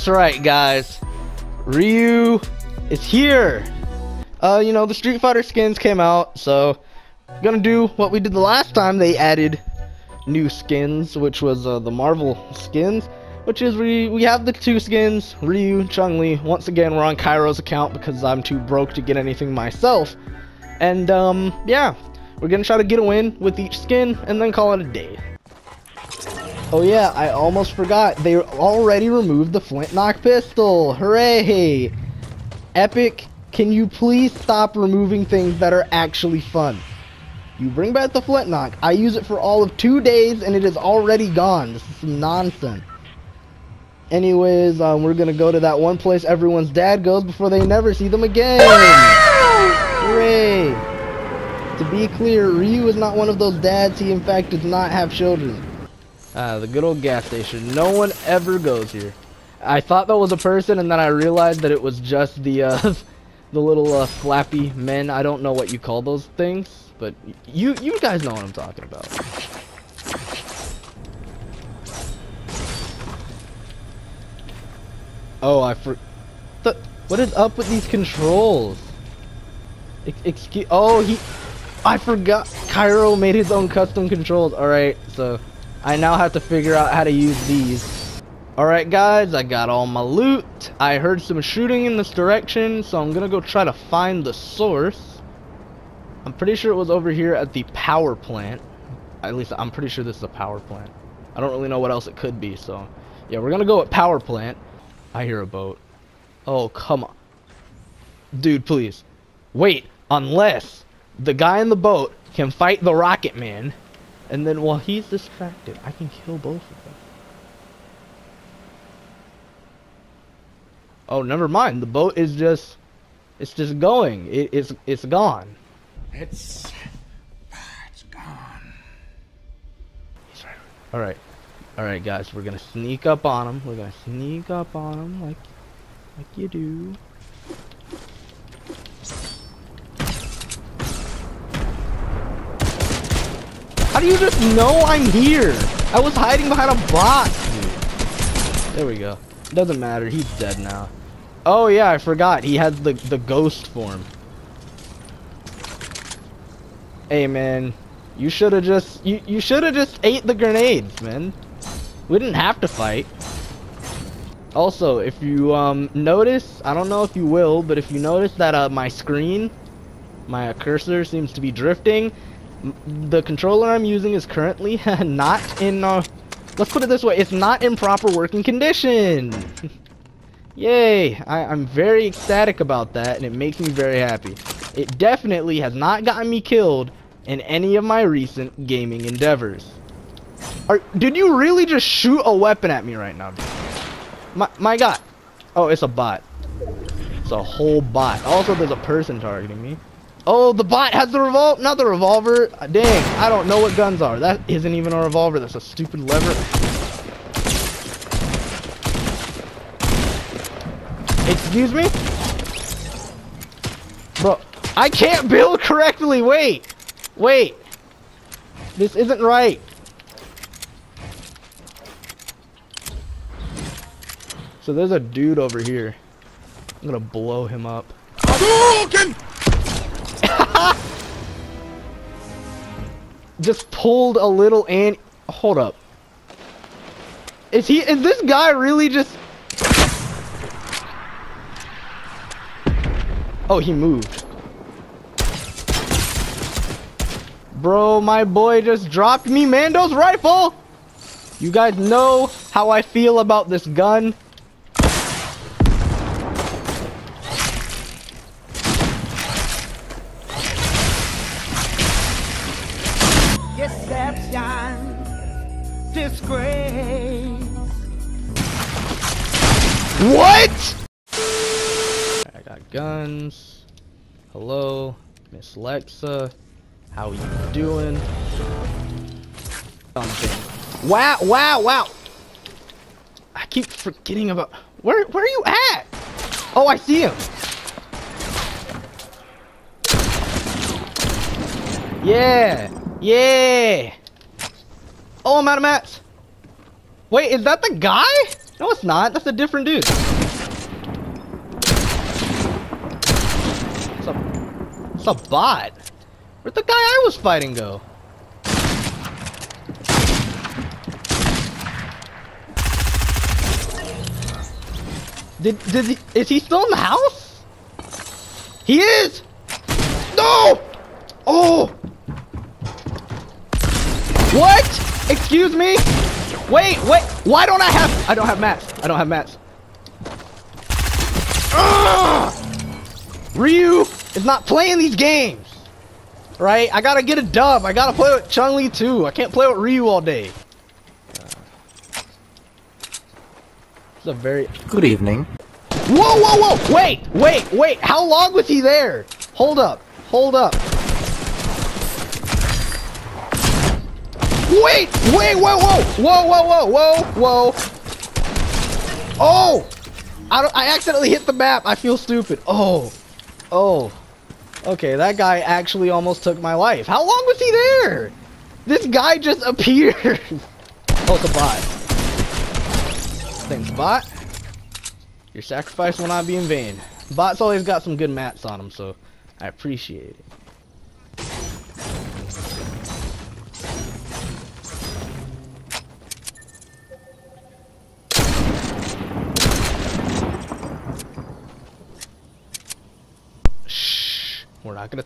That's right, guys. Ryu is here. Uh, you know, the Street Fighter skins came out, so gonna do what we did the last time they added new skins, which was uh, the Marvel skins, which is we we have the two skins, Ryu, Chun-Li. Once again, we're on Kairo's account because I'm too broke to get anything myself. And um, yeah, we're gonna try to get a win with each skin and then call it a day. Oh yeah, I almost forgot. They already removed the flintlock pistol. Hooray! Epic, can you please stop removing things that are actually fun? You bring back the flintlock. I use it for all of two days and it is already gone. This is some nonsense. Anyways, um, we're gonna go to that one place everyone's dad goes before they never see them again. Hooray! To be clear, Ryu is not one of those dads. He in fact does not have children. Ah, the good old gas station. No one ever goes here. I thought that was a person, and then I realized that it was just the uh, the little uh, flappy men. I don't know what you call those things, but you you guys know what I'm talking about. Oh, I for. The, what is up with these controls? Ex- excuse. Oh, he. I forgot. Cairo made his own custom controls. All right, so I now have to figure out how to use these. Alright guys, I got all my loot. I heard some shooting in this direction, so I'm gonna go try to find the source. I'm pretty sure it was over here at the power plant. At least I'm pretty sure this is a power plant. I don't really know what else it could be, so yeah, we're gonna go at power plant. I hear a boat. Oh, come on. Dude, please. Wait, unless the guy in the boat can fight the Rocket Man, and then while he's distracted, I can kill both of them. Oh, never mind. The boat is just it's just going. It, it's it's gone. It's. It's gone. All right. All right, guys, we're going to sneak up on him. We're going to sneak up on him like like you do. How do you just know I'm here? I was hiding behind a box. dude. There we go. Doesn't matter. He's dead now. Oh yeah, I forgot. He has the the ghost form. Hey man, you should have just you you should have just ate the grenades, man. We didn't have to fight. Also, if you um notice, I don't know if you will, but if you notice that uh my screen, my cursor seems to be drifting, the controller I'm using is currently not in uh let's put it this way, it's not in proper working condition. Yay! I, I'm very ecstatic about that, and it makes me very happy. It definitely has not gotten me killed in any of my recent gaming endeavors. Are, did you really just shoot a weapon at me right now? My, my god. Oh, it's a bot. It's a whole bot. Also, there's a person targeting me. Oh, the bot has the revolver, not the revolver. Uh, Dang, I don't know what guns are. That isn't even a revolver. That's a stupid lever. Excuse me? Bro, I can't build correctly. Wait. Wait. This isn't right. So there's a dude over here. I'm gonna blow him up. Just pulled a little and hold up. Is he is this guy really just Oh, he moved. Bro, my boy just dropped me Mando's rifle. You guys know how I feel about this gun. Deception, disgrace. What? I got guns. Hello, Miss Lexa. How you doing? Something. Wow, wow, wow. I keep forgetting about where where are you at? Oh, I see him. Yeah, yeah. Oh, I'm out of mats. Wait, is that the guy? No, it's not. That's a different dude. It's a, it's a bot. Where'd the guy I was fighting go? Did did he, is he still in the house? He is. No. Oh. What? Excuse me. Wait, wait. Why don't I have? I don't have mats. I don't have mats. Ugh! Ryu is not playing these games. Right? I gotta get a dub. I gotta play with Chun-Li too. I can't play with Ryu all day. It's a very Good evening. Whoa, whoa, whoa! Wait, wait, wait! How long was he there? Hold up, hold up. Wait, wait, whoa, whoa, whoa, whoa, whoa, whoa, whoa! Oh! I, don't, I accidentally hit the map. I feel stupid. Oh, oh. Okay, that guy actually almost took my life. How long was he there? This guy just appeared. oh, it's a bot. Thanks, bot. Your sacrifice will not be in vain. Bot's always got some good mats on him, so I appreciate it. Not gonna.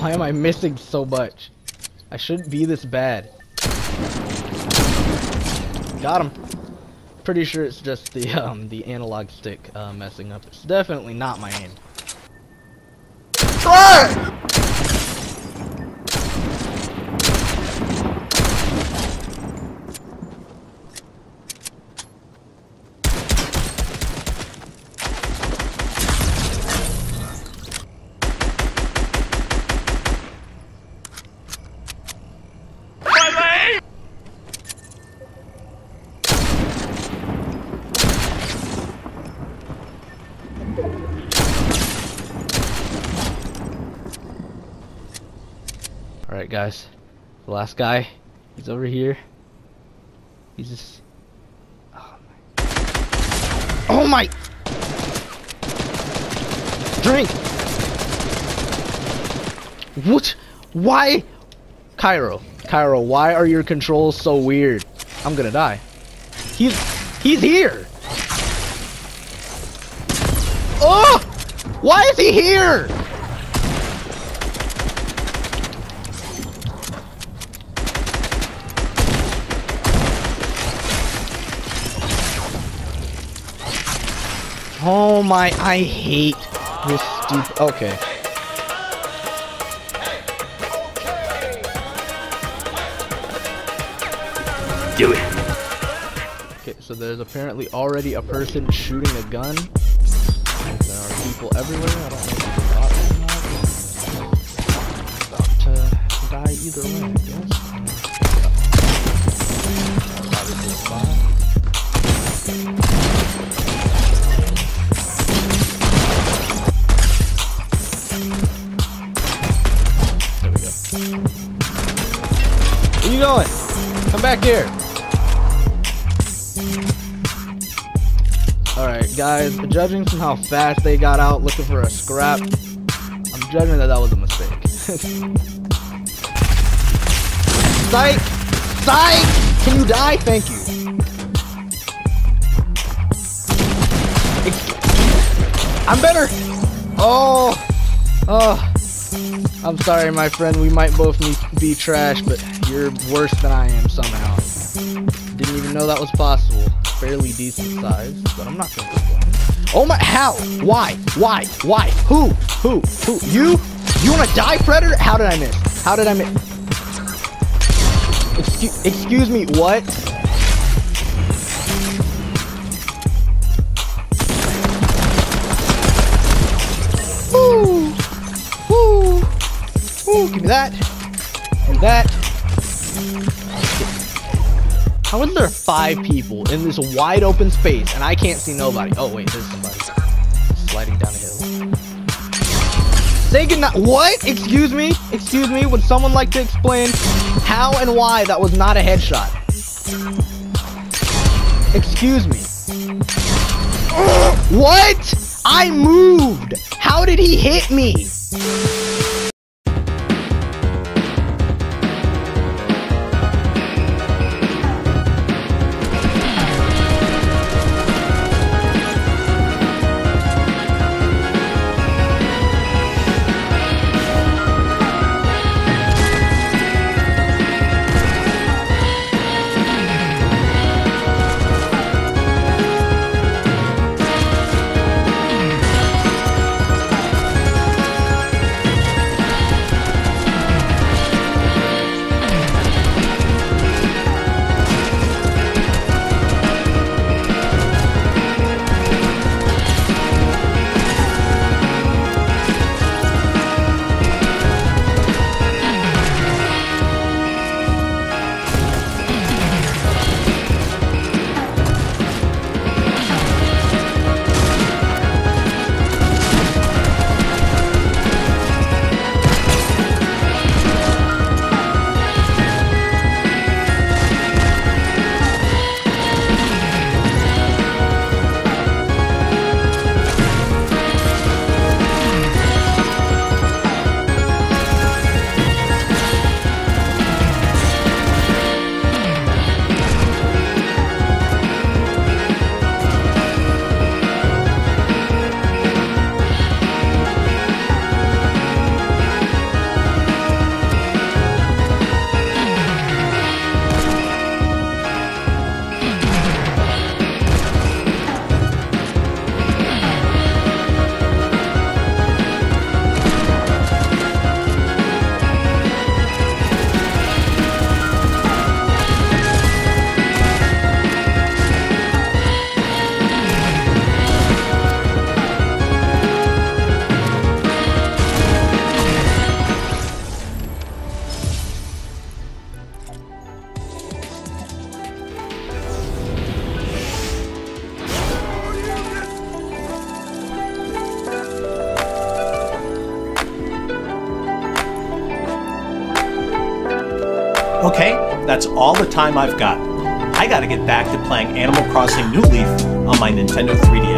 Why am I missing so much? I shouldn't be this bad. Got him. Pretty sure it's just the um the analog stick uh, messing up. It's definitely not my aim. Try! All right, guys. The last guy, he's over here. He's just. Oh my. Oh my. Drink. What? Why? Cairo. Cairo, why are your controls so weird? I'm gonna die. He's he's here. Oh! Why is he here? Oh my, I hate this stupid. Okay. Do it. Okay, so there's apparently already a person shooting a gun. There are people everywhere. I don't know if it's a bot or not. About to uh, die either way, back here. Alright, guys, judging from how fast they got out looking for a scrap, I'm judging that that was a mistake. Psych! Psych! Can you die? Thank you. I'm better! Oh! Oh! I'm sorry, my friend. We might both be, be trash, but you're worse than I am somehow. Didn't even know that was possible. Fairly decent size, but I'm not gonna complain. Oh my, how? Why? Why? Why? Who? Who? Who? You? You wanna die, Predator? How did I miss? How did I miss? Excuse, excuse me, what? Woo! Woo! Woo, give me that. Me that. How is there five people in this wide open space and I can't see nobody? Oh wait, there's somebody sliding down a hill. Say goodnight. What? Excuse me? Excuse me? Would someone like to explain how and why that was not a headshot? Excuse me. What? I moved. How did he hit me? Okay, that's all the time I've got. I gotta get back to playing Animal Crossing New Leaf on my Nintendo 3DS.